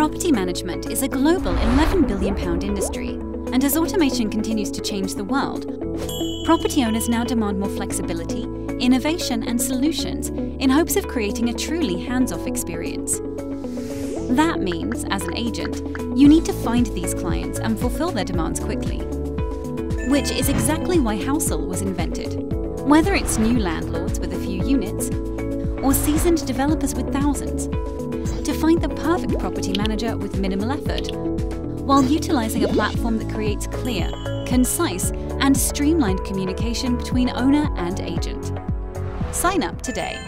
Property management is a global £11 billion industry, and as automation continues to change the world, property owners now demand more flexibility, innovation, and solutions in hopes of creating a truly hands off experience. That means, as an agent, you need to find these clients and fulfill their demands quickly. Which is exactly why Housle was invented. Whether it's new landlords with a few units, or seasoned developers with thousands, to find the perfect property manager with minimal effort, while utilizing a platform that creates clear, concise, and streamlined communication between owner and agent. Sign up today.